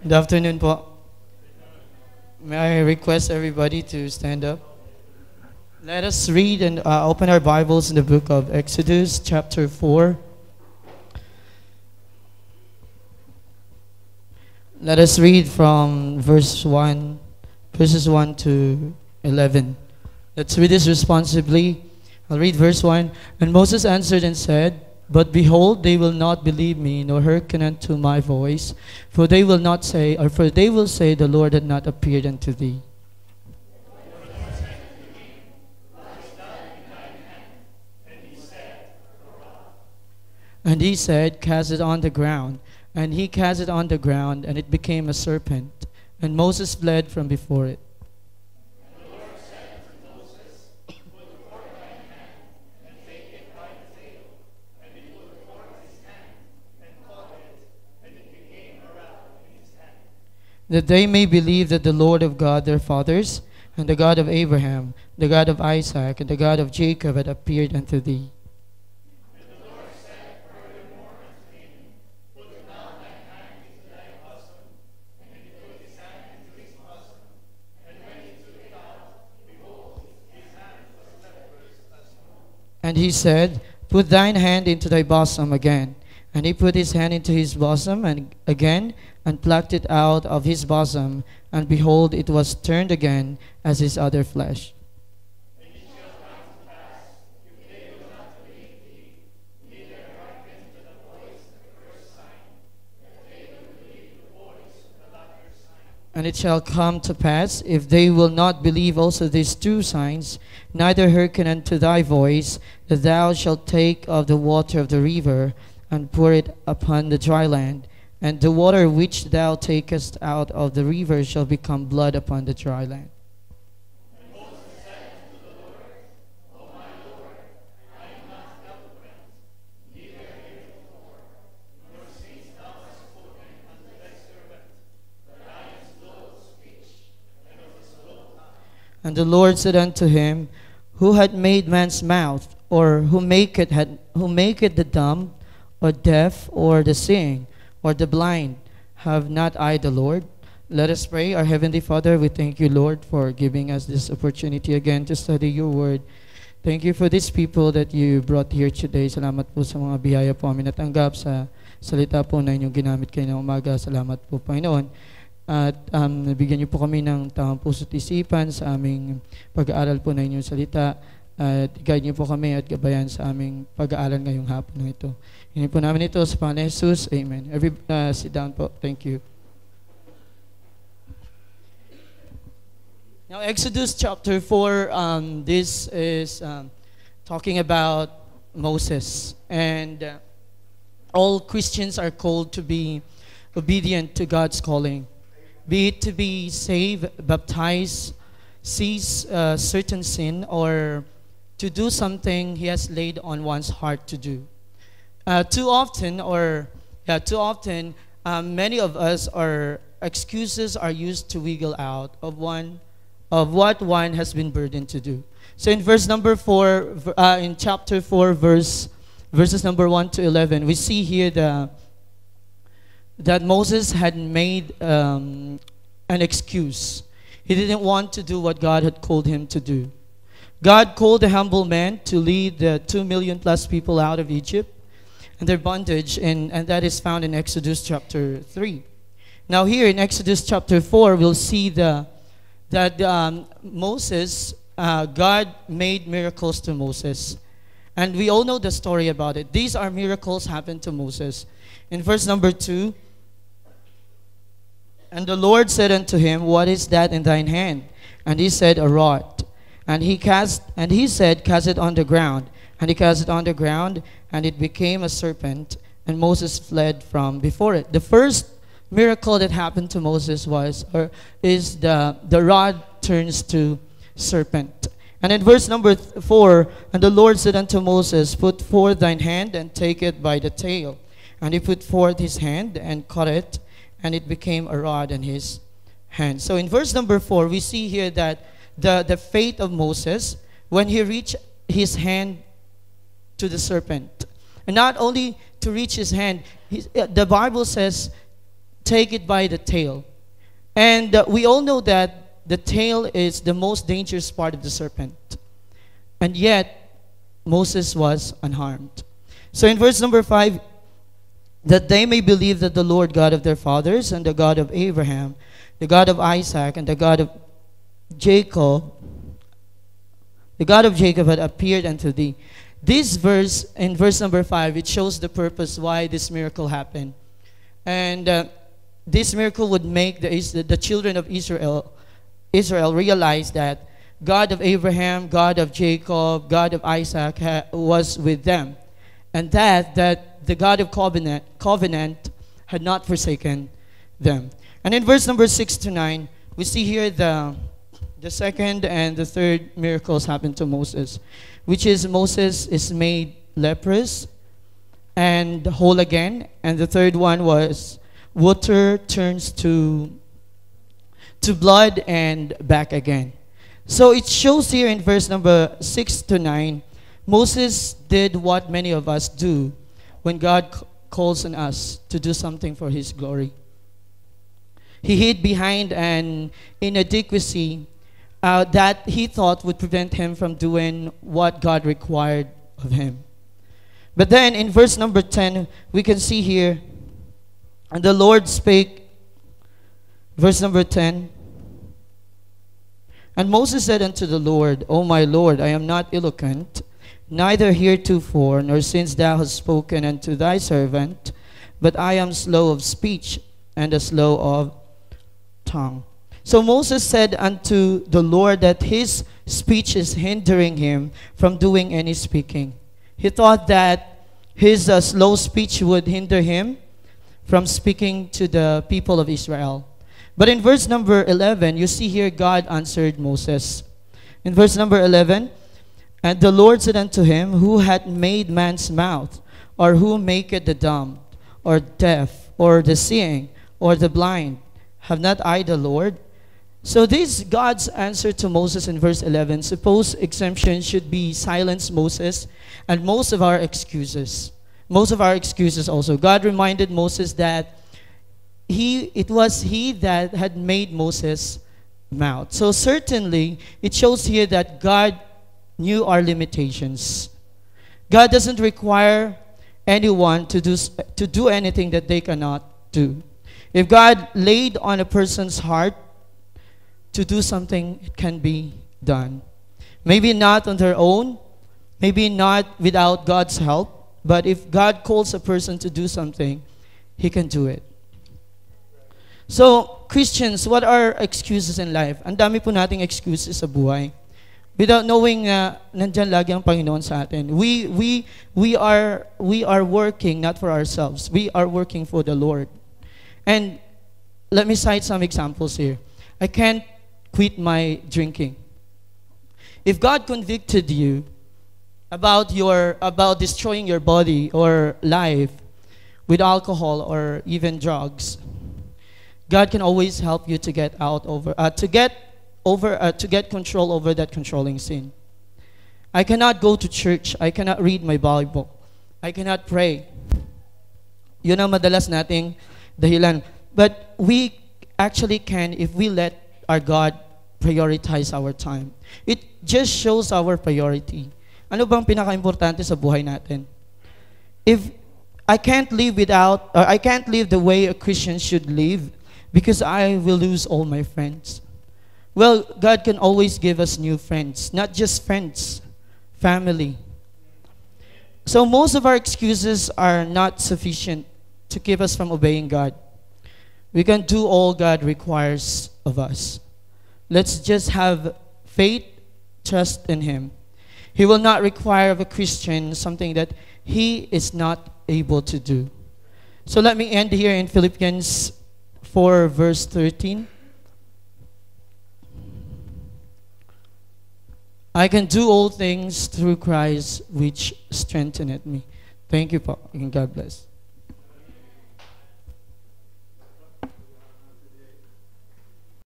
Good afternoon po. May I request everybody to stand up? Let us read and uh, open our Bibles in the book of Exodus, chapter 4. Let us read from verse 1, verses 1 to 11. Let's read this responsibly. I'll read verse 1. And Moses answered and said, But behold, they will not believe me, nor hearken unto my voice, for they will not say, or for they will say, The Lord had not appeared unto thee. And he said, Cast it on the ground. And he cast it on the ground, and it became a serpent. And Moses fled from before it. That they may believe that the Lord of God their fathers, and the God of Abraham, the God of Isaac, and the God of Jacob had appeared unto thee. And he said, Put thine hand into thy bosom again. And he put his hand into his bosom and again, and plucked it out of his bosom, and behold, it was turned again as his other flesh. And it shall come to pass, if they will not believe also these two signs, neither hearken unto thy voice, that thou shalt take of the water of the river, and pour it upon the dry land, and the water which thou takest out of the river shall become blood upon the dry land. And the Lord said unto him, Who had made man's mouth, or who maketh had who maketh the dumb, or deaf, or the seeing, or the blind? Have not I the Lord? Let us pray. Our Heavenly Father, we thank you, Lord, for giving us this opportunity again to study your word. Thank you for these people that you brought here today. Salamat po sa mga biyaya po amin natanggap sa salita po na inyong ginamit kayo ng umaga. Salamat po, Panginoon. At um, nabigyan niyo po kami ng tamang puso at isipan sa aming pag-aaral po na inyong salita. At guide niyo po kami at gabayan sa aming pag-aaral ngayong hapon na ito. Hindi po namin ito sa Panginoon Jesus. Amen. Every, uh, sit down po. Thank you. Now, Exodus chapter 4, um, this is um, talking about Moses. And uh, all Christians are called to be obedient to God's calling, be it to be saved, baptized, cease uh, certain sin, or to do something He has laid on one's heart to do. Uh, too often, or yeah, too often, um, many of us are excuses are used to wiggle out of one of what one has been burdened to do. So in verse number four, uh, in chapter four, verse verses number one to eleven, we see here the that Moses had made um, an excuse. He didn't want to do what God had called him to do. God called a humble man to lead the two million plus people out of Egypt and their bondage, and, and that is found in Exodus chapter 3. Now, here in Exodus chapter 4, we'll see the, that um, Moses, uh, God made miracles to Moses. And we all know the story about it. These are miracles happened to Moses. In verse number 2, and the Lord said unto him, What is that in thine hand? And he said, A rod. And he cast and he said, Cast it on the ground. And he cast it on the ground, and it became a serpent, and Moses fled from before it. The first miracle that happened to Moses was or is the the rod turns to serpent. And in verse number 4, and the Lord said unto Moses, Put forth thine hand and take it by the tail. And he put forth his hand and caught it, and it became a rod in his hand. So in verse number 4, we see here that the, the faith of Moses, when he reached his hand to the serpent, and not only to reach his hand, he, the Bible says take it by the tail. And uh, we all know that the tail is the most dangerous part of the serpent. And yet, Moses was unharmed. So in verse number 5, that they may believe that the Lord God of their fathers and the God of Abraham, the God of Isaac, and the God of Jacob, the God of Jacob had appeared unto thee. This verse, in verse number 5, it shows the purpose why this miracle happened. And uh, this miracle would make the, the children of Israel, Israel realize that God of Abraham, God of Jacob, God of Isaac was with them. And that, that the God of covenant, covenant had not forsaken them. And in verse number 6 to 9, we see here the, the second and the third miracles happen to Moses, which is Moses is made leprous and whole again. And the third one was water turns to, to blood and back again. So it shows here in verse number 6 to 9, Moses did what many of us do when God calls on us to do something for his glory. He hid behind an inadequacy uh, that he thought would prevent him from doing what God required of him. But then in verse number 10, we can see here, and the Lord spake, verse number 10, and Moses said unto the Lord, O my Lord, I am not eloquent, neither heretofore, nor since thou hast spoken unto thy servant, but I am slow of speech and a slow of tongue. So Moses said unto the Lord that his speech is hindering him from doing any speaking. He thought that his uh, slow speech would hinder him from speaking to the people of Israel. But in verse number 11, you see here God answered Moses. In verse number 11, and the Lord said unto him, Who hath made man's mouth, or who maketh the dumb, or deaf, or the seeing, or the blind? Have not I the Lord? So this God's answer to Moses in verse 11. Suppose exemption should be silence Moses and most of our excuses. Most of our excuses also. God reminded Moses that he it was he that had made Moses mouth. So certainly it shows here that God knew our limitations. God doesn't require anyone to do to do anything that they cannot do. If God laid on a person's heart to do something, it can be done. Maybe not on their own, maybe not without God's help, but if God calls a person to do something, he can do it. So, Christians, what are excuses in life? Ang dami po nating excuses sa buhay. Without knowing na uh, nandyan lagi ang Panginoon sa atin. We, we, we, are, we are working not for ourselves. We are working for the Lord. And let me cite some examples here. I can't quit my drinking. If God convicted you about your about destroying your body or life with alcohol or even drugs, God can always help you to get out over uh, to get over uh, to get control over that controlling sin. I cannot go to church. I cannot read my Bible. I cannot pray. Yun ang madalas nating dahilan. But we actually can if we let our God prioritize our time. It just shows our priority. Ano bang pinaka-importante sa buhay natin? If I can't live without, or I can't live the way a Christian should live because I will lose all my friends. Well, God can always give us new friends, not just friends, family. So most of our excuses are not sufficient to keep us from obeying God. We can do all God requires of us. Let's just have faith, trust in Him. He will not require of a Christian something that he is not able to do. So let me end here in Philippians 4, verse 13. I can do all things through Christ which strengtheneth me. Thank you, and God bless.